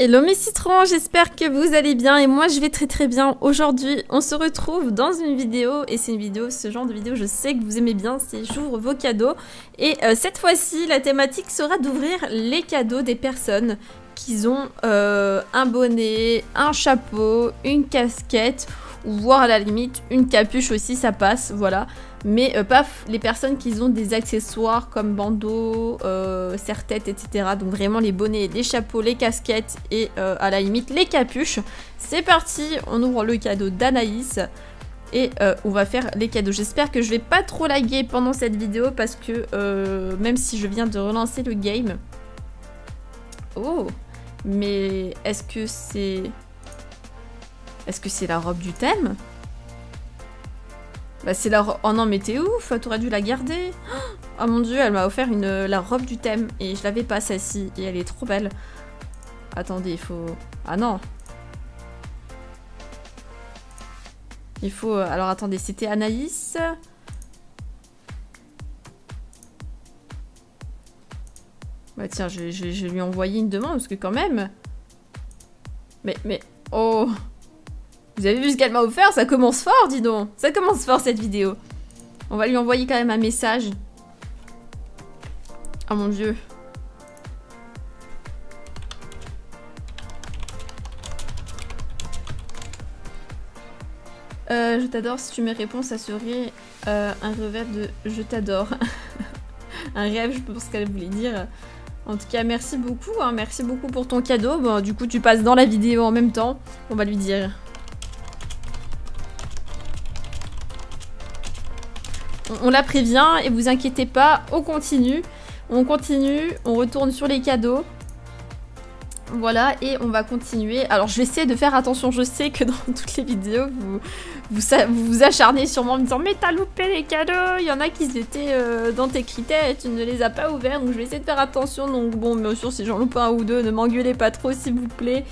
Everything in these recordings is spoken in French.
Hello mes citrons, j'espère que vous allez bien et moi je vais très très bien. Aujourd'hui on se retrouve dans une vidéo et c'est une vidéo, ce genre de vidéo je sais que vous aimez bien, c'est j'ouvre vos cadeaux. Et euh, cette fois-ci la thématique sera d'ouvrir les cadeaux des personnes qui ont euh, un bonnet, un chapeau, une casquette ou voire à la limite une capuche aussi ça passe, voilà mais euh, pas les personnes qui ont des accessoires comme bandeaux, euh, serre-tête, etc. Donc vraiment les bonnets, les chapeaux, les casquettes et euh, à la limite les capuches. C'est parti, on ouvre le cadeau d'Anaïs et euh, on va faire les cadeaux. J'espère que je vais pas trop laguer pendant cette vidéo parce que même si je viens de relancer le game... Oh Mais est-ce que c'est... Est-ce que c'est la robe du thème? Bah c'est la Oh non mais t'es ouf, t'aurais dû la garder. Oh mon dieu, elle m'a offert une, la robe du thème et je l'avais pas celle-ci et elle est trop belle. Attendez, il faut... Ah non Il faut... Euh, alors attendez, c'était Anaïs. Bah tiens, je, lui ai une demande parce que quand même... Mais, mais... Oh vous avez vu ce qu'elle m'a offert Ça commence fort, dis donc. Ça commence fort, cette vidéo. On va lui envoyer quand même un message. Oh mon dieu. Euh, je t'adore, si tu me réponds, ça serait euh, un revers de je t'adore. un rêve, je pense qu'elle voulait dire. En tout cas, merci beaucoup, hein. merci beaucoup pour ton cadeau. Bon, du coup, tu passes dans la vidéo en même temps. On va lui dire. On, la prévient et vous inquiétez pas, on continue. On continue, on retourne sur les cadeaux. Voilà, et on va continuer. Alors, je vais essayer de faire attention. Je sais que dans toutes les vidéos, vous vous, acharnez sûrement en me disant « Mais t'as loupé les cadeaux Il y en a qui étaient euh, dans tes critères et tu ne les as pas ouverts. » Donc, je vais essayer de faire attention. Donc, bon, bien sûr, si j'en loupe un ou deux, ne m'engueulez pas trop, s'il vous plaît.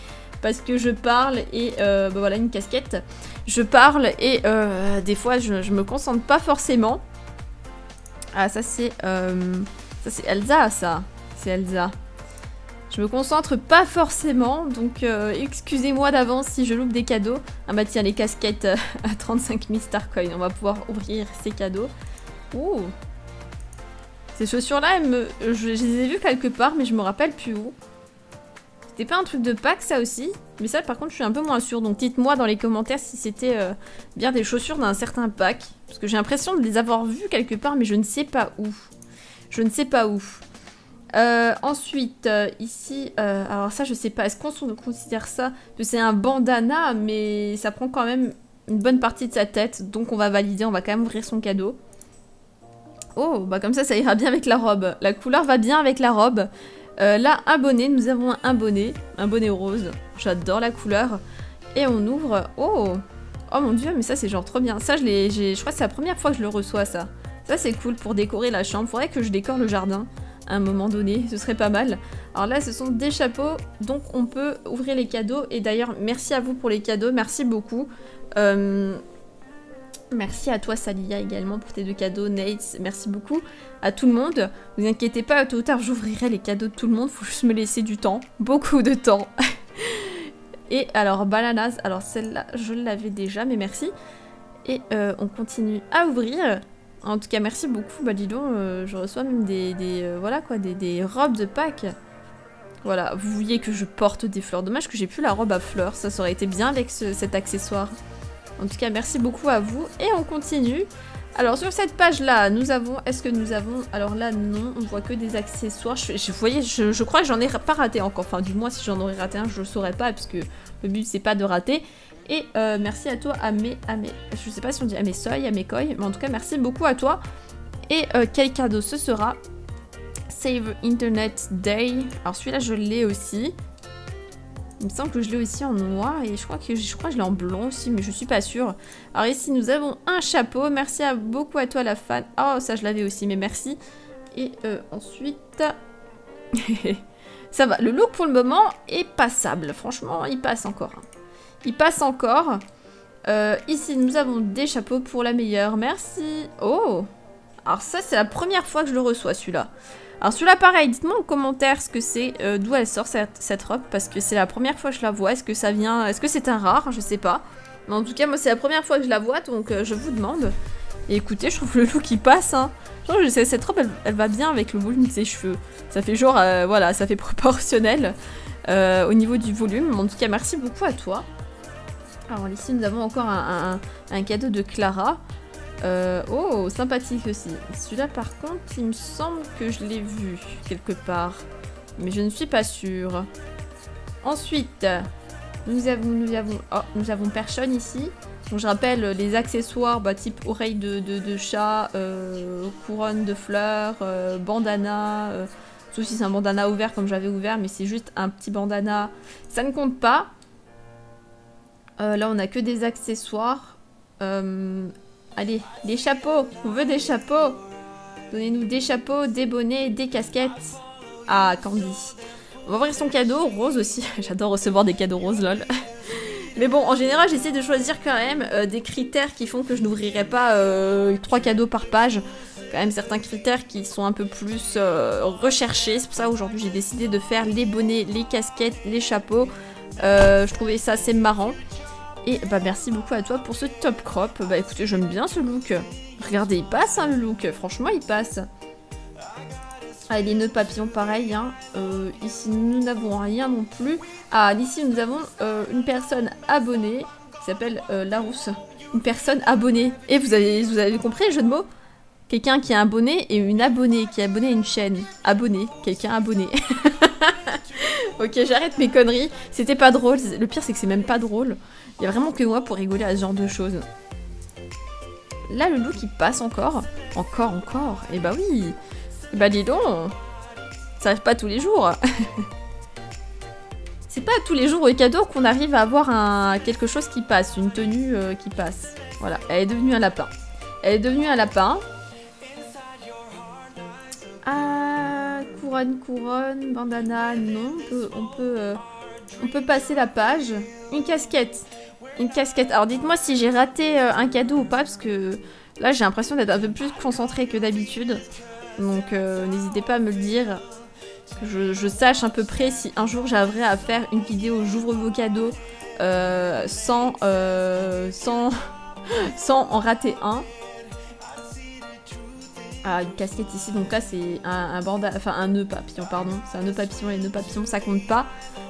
Parce que je parle et... Euh, bah voilà, une casquette. Je parle et euh, des fois, je, je me concentre pas forcément. Ah, ça c'est... Euh, ça c'est Elsa, ça. C'est Elsa. Je me concentre pas forcément, donc euh, excusez-moi d'avance si je loupe des cadeaux. Ah bah tiens, les casquettes euh, à 35 000 Starcoin. On va pouvoir ouvrir ces cadeaux. Ouh Ces chaussures-là, me... je, les ai vues quelque part, mais je me rappelle plus où. C'était pas un truc de pack, ça aussi? Mais ça, par contre, je suis un peu moins sûre. Donc dites-moi dans les commentaires si c'était bien des chaussures d'un certain pack. Parce que j'ai l'impression de les avoir vus quelque part, mais je ne sais pas où. Je ne sais pas où. Euh, ensuite, euh, ici, euh, alors ça je sais pas, est-ce qu'on considère ça que c'est un bandana, mais ça prend quand même une bonne partie de sa tête, donc on va valider, on va quand même ouvrir son cadeau. Oh, bah comme ça, ça ira bien avec la robe. La couleur va bien avec la robe. Là, un nous avons un bonnet, un bonnet rose. J'adore la couleur. Et on ouvre... Oh Oh mon dieu, mais ça c'est genre trop bien. Ça, je l'ai, je crois que c'est la première fois que je le reçois, ça. Ça c'est cool pour décorer la chambre. Faudrait que je décore le jardin à un moment donné, ce serait pas mal. Alors là, ce sont des chapeaux, donc on peut ouvrir les cadeaux. Et d'ailleurs, merci à vous pour les cadeaux, merci beaucoup. Euh, merci à toi, Salia, également, pour tes deux cadeaux. Nate, merci beaucoup à tout le monde. Vous inquiétez pas, tôt ou tard, j'ouvrirai les cadeaux de tout le monde. Faut juste me laisser du temps, beaucoup de temps. Et alors, bananas, alors celle-là, je l'avais déjà, mais merci. Et euh, on continue à ouvrir. En tout cas, merci beaucoup. Bah dis donc, euh, je reçois même des, euh, voilà quoi, des, robes de Pâques. Voilà, vous voyez que je porte des fleurs. Dommage que j'ai plus la robe à fleurs, ça aurait été bien avec cet accessoire. En tout cas, merci beaucoup à vous. Et on continue. Alors sur cette page là, nous avons, est-ce que nous avons, alors là non, on voit que des accessoires, je, je, crois que j'en ai pas raté encore, enfin du moins si j'en aurais raté un, je le saurais pas, puisque le but c'est pas de rater. Et euh, merci à toi, à mes, à mes, je sais pas si on dit à mes soy, à mes koi, mais en tout cas merci beaucoup à toi. Et euh, quel cadeau ce sera? Save Internet Day, alors celui-là je l'ai aussi. Il me semble que je l'ai aussi en noir et je crois que je crois je l'ai en blond aussi, mais je suis pas sûre. Alors ici, nous avons un chapeau. Merci beaucoup à toi, la fan. Oh, ça, je l'avais aussi, mais merci. Et euh, ensuite... ça va. Le look, pour le moment, est passable. Franchement, il passe encore. Hein. Il passe encore. Euh, ici, nous avons des chapeaux pour la meilleure. Merci. Oh Alors ça, c'est la première fois que je le reçois, celui-là. Alors celui-là dites-moi en commentaire ce que c'est, euh, d'où elle sort cette, cette robe, parce que c'est la première fois que je la vois. Est-ce que ça vient, est-ce que c'est un rare? Je sais pas. Mais en tout cas, moi c'est la première fois que je la vois, donc euh, je vous demande. Et écoutez, je trouve le look qui passe. Hein. Je sais, cette robe, elle, va bien avec le volume de ses cheveux. Ça fait genre, euh, voilà, ça fait proportionnel au niveau du volume. En tout cas, merci beaucoup à toi. Alors ici, nous avons encore un cadeau de Clara. Euh, oh, sympathique aussi. Celui-là, par contre, il me semble que je l'ai vu quelque part. Mais je ne suis pas sûre. Ensuite, nous avons, nous avons, oh, nous avons personne ici. Donc, je rappelle les accessoires bah, type oreille de, chat, euh, couronne de fleurs, euh, bandana. sauf si c'est un bandana ouvert comme j'avais ouvert, mais c'est juste un petit bandana. Ça ne compte pas. là, on a que des accessoires. Allez, des chapeaux On veut des chapeaux Donnez-nous des chapeaux, des bonnets, des casquettes. Ah, Candy. On va ouvrir son cadeau, rose aussi. J'adore recevoir des cadeaux roses, lol. Mais bon, en général, j'essaie de choisir quand même euh, des critères qui font que je n'ouvrirai pas euh, trois cadeaux par page. Quand même certains critères qui sont un peu plus euh, recherchés. C'est pour ça aujourd'hui j'ai décidé de faire les bonnets, les casquettes, les chapeaux. je trouvais ça assez marrant. Et bah merci beaucoup à toi pour ce top crop. Bah écoutez, j'aime bien ce look. Regardez, il passe hein, le look. Franchement, il passe. Ah, les nœuds papillons, pareil. Hein. Euh, ici, nous n'avons rien non plus. Ah, ici, nous avons euh, une personne abonnée qui s'appelle euh, Larousse. Une personne abonnée. Et vous avez, vous avez compris le jeu de mots? Quelqu'un qui est abonné et une abonnée qui est abonnée à une chaîne. Abonné. Quelqu'un abonné. ok, j'arrête mes conneries. C'était pas drôle. Le pire, c'est que c'est même pas drôle. Il y a vraiment que moi pour rigoler à ce genre de choses. Là, le look, il passe encore. Encore, encore. Et eh bah oui. Et eh bah dis donc. Ça arrive pas tous les jours. C'est pas tous les jours au cadeau qu'on arrive à avoir un quelque chose qui passe, une tenue euh, qui passe. Voilà, elle est devenue un lapin. Elle est devenue un lapin. Couronne, bandana, non. On peut, euh, on peut passer la page. Une casquette. Une casquette. Alors dites-moi si j'ai raté euh, un cadeau ou pas, parce que là j'ai l'impression d'être un peu plus concentrée que d'habitude. Donc euh, n'hésitez pas à me le dire. Que je, sache à peu près si un jour j'arriverai à faire une vidéo j'ouvre vos cadeaux sans, sans en rater un. Ah, une casquette ici, donc là c'est un, un enfin un nœud papillon, pardon. C'est un nœud papillon et nœud papillon, ça compte pas.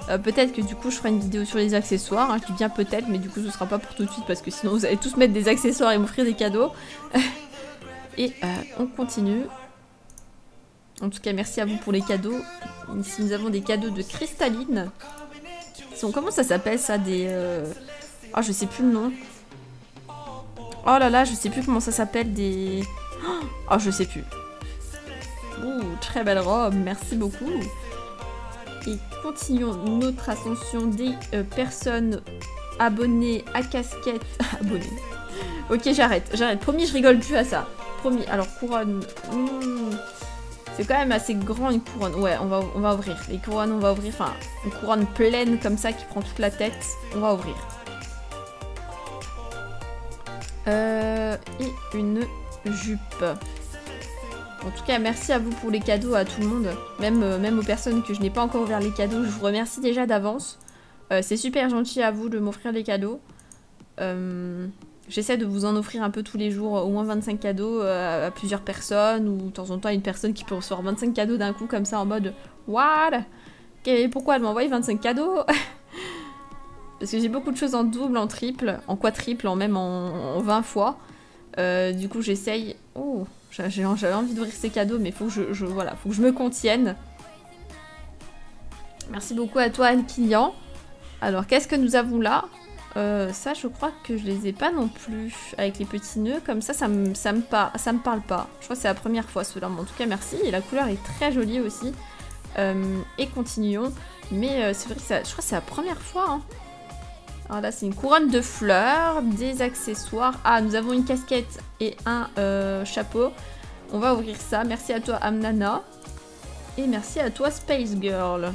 Euh, peut-être que du coup je ferai une vidéo sur les accessoires, hein, je dis bien peut-être, mais du coup ce sera pas pour tout de suite parce que sinon vous allez tous mettre des accessoires et m'offrir des cadeaux. et euh, on continue. En tout cas, merci à vous pour les cadeaux. Ici, nous avons des cadeaux de cristalline. Comment ça s'appelle ça Des... Euh... Oh, je sais plus le nom. Oh là là, je sais plus comment ça s'appelle. Des... Oh, je sais plus. Ouh, très belle robe, merci beaucoup. Et continuons notre ascension des euh, personnes abonnées à casquette. abonnées. Ok, j'arrête, j'arrête. Promis, je rigole plus à ça. Promis. Alors, couronne. Hmm. C'est quand même assez grand une couronne. Ouais, on va, on va ouvrir. Les couronnes, on va ouvrir. Enfin, une couronne pleine comme ça qui prend toute la tête. On va ouvrir. Euh, et une jupe. En tout cas, merci à vous pour les cadeaux, à tout le monde. Même, euh, même aux personnes que je n'ai pas encore ouvert les cadeaux. Je vous remercie déjà d'avance. Euh, c'est super gentil à vous de m'offrir les cadeaux. Euh, j'essaie de vous en offrir un peu tous les jours, au moins 25 cadeaux à, plusieurs personnes. Ou de temps en temps, une personne qui peut recevoir 25 cadeaux d'un coup, comme ça, en mode « What? Pourquoi elle m'a envoyé 25 cadeaux ?» Parce que j'ai beaucoup de choses en double, en triple, en quadruple, en même en 20 fois. Euh, du coup, j'essaye. Oh, j'avais envie d'ouvrir ces cadeaux, mais faut que je, voilà, faut que je me contienne. Merci beaucoup à toi, Anne. Alors, qu'est-ce que nous avons là? Euh, Ça, je crois que je les ai pas non plus. Avec les petits nœuds, comme ça, ça me, ça me, ça me parle pas. Je crois que c'est la première fois cela. Mais en tout cas, merci. Et la couleur est très jolie aussi. Euh, et continuons. Mais c'est vrai je crois que c'est la première fois. Hein. Alors là, c'est une couronne de fleurs, des accessoires. Ah, nous avons une casquette et un euh, chapeau. On va ouvrir ça. Merci à toi, Amnana. Et merci à toi, Space Girl.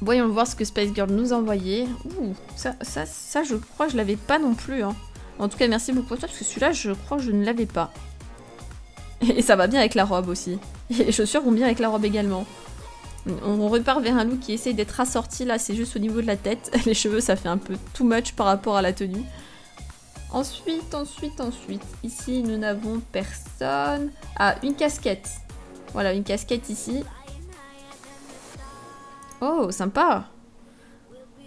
Voyons voir ce que Space Girl nous a envoyé. Ouh, ça, ça, ça, je crois que je l'avais pas non plus. Hein. En tout cas, merci beaucoup à toi, parce que celui-là, je crois que je ne l'avais pas. Et ça va bien avec la robe aussi. Et les chaussures vont bien avec la robe également. On repart vers un look qui essaye d'être assorti, là c'est juste au niveau de la tête. Les cheveux ça fait un peu too much par rapport à la tenue. Ensuite, ensuite, ensuite, ici nous n'avons personne. Ah, une casquette. Voilà, une casquette ici. Oh, sympa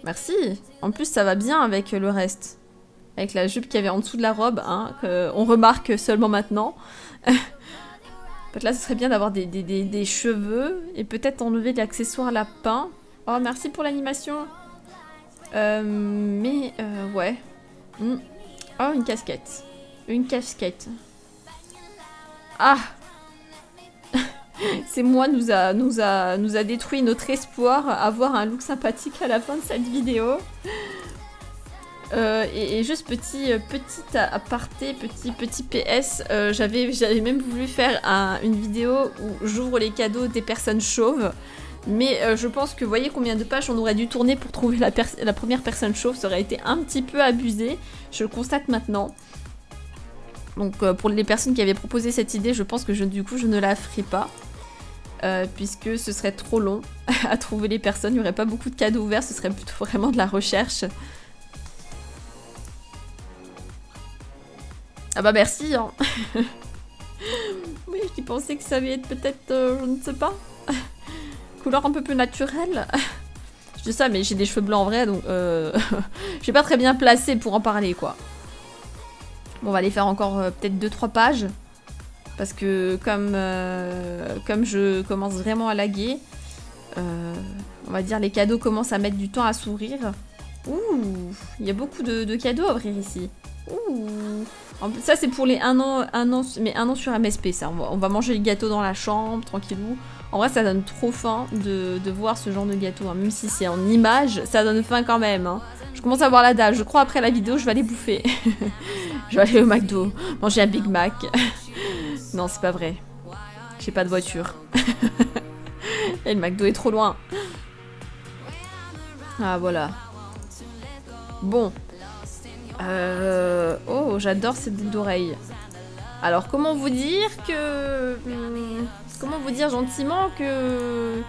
Merci En plus, ça va bien avec le reste. Avec la jupe qu'il y avait en dessous de la robe, hein, qu'on remarque seulement maintenant. peut-être là, ce serait bien d'avoir des, cheveux et peut-être enlever l'accessoire lapin. Oh, merci pour l'animation. Euh, mais, euh, ouais. Hmm. Oh, une casquette. Une casquette. Ah C'est moi nous a, nous, a, nous a détruit notre espoir à avoir un look sympathique à la fin de cette vidéo. Euh, et, juste petit, euh, aparté, petit, PS, euh, j'avais même voulu faire une vidéo où j'ouvre les cadeaux des personnes chauves. Mais je pense que voyez combien de pages on aurait dû tourner pour trouver la, première personne chauve, ça aurait été un petit peu abusé, je le constate maintenant. Donc pour les personnes qui avaient proposé cette idée, je pense que du coup je ne la ferai pas. puisque ce serait trop long à trouver les personnes, il n'y aurait pas beaucoup de cadeaux ouverts, ce serait plutôt vraiment de la recherche. Ah bah merci, hein. oui, je pensais que ça allait être peut-être, euh, je ne sais pas, couleur un peu plus naturelle. je dis ça, mais j'ai des cheveux blancs en vrai, donc euh, je suis pas très bien placée pour en parler, quoi. Bon, on va aller faire encore euh, peut-être 2-3 pages. Parce que comme, comme je commence vraiment à laguer, on va dire les cadeaux commencent à mettre du temps à sourire. Ouh, il y a beaucoup de cadeaux à ouvrir ici. Ouh ça, c'est pour les 1 an, mais un sur MSP, ça. On va, manger le gâteau dans la chambre, tranquillou. En vrai, ça donne trop faim de, voir ce genre de gâteau. Hein. Même si c'est en image, ça donne faim quand même. Hein. Je commence à avoir la dalle. Je crois après la vidéo, je vais aller bouffer. je vais aller au McDo, manger un Big Mac. non, c'est pas vrai. J'ai pas de voiture. Et le McDo est trop loin. Ah, voilà. Bon, euh... Oh, j'adore cette boucle d'oreille. Alors, comment vous dire que... Hmm, comment vous dire gentiment que...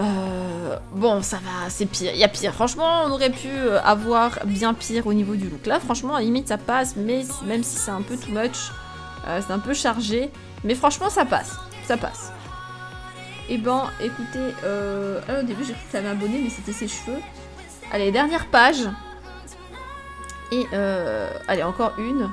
Euh, bon, ça va, c'est pire. Il y a pire. Franchement, on aurait pu avoir bien pire au niveau du look. Là, franchement, à limite, ça passe, mais même si c'est un peu too much, euh, c'est un peu chargé. Mais franchement, ça passe. Ça passe. Et eh ben, écoutez. Ah, au début, j'ai cru que ça mais c'était ses cheveux. Allez, dernière page. Euh, allez, encore une.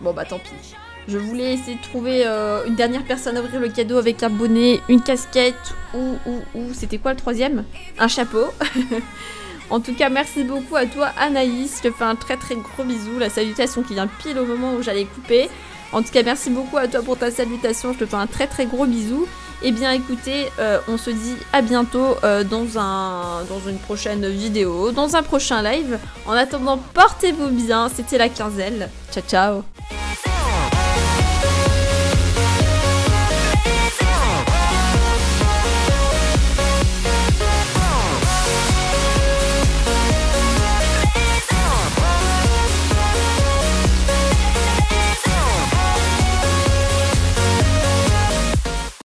Bon bah tant pis. Je voulais essayer de trouver euh, une dernière personne à ouvrir le cadeau avec un bonnet, une casquette ou, ou, ou c'était quoi le troisième? Un chapeau. en tout cas, merci beaucoup à toi Anaïs. Je te fais un très très gros bisou. La salutation qui vient pile au moment où j'allais couper. En tout cas, merci beaucoup à toi pour ta salutation. Je te fais un très très gros bisou. Eh bien écoutez, euh, on se dit à bientôt euh, dans, un, dans une prochaine vidéo, dans un prochain live. En attendant, portez-vous bien. C'était la quinzaine. Ciao ciao